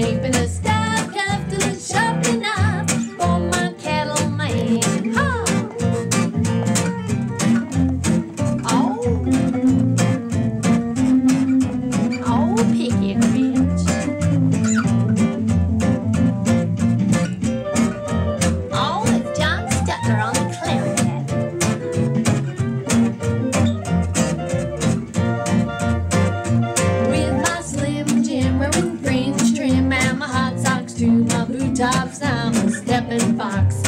shape stepping fox.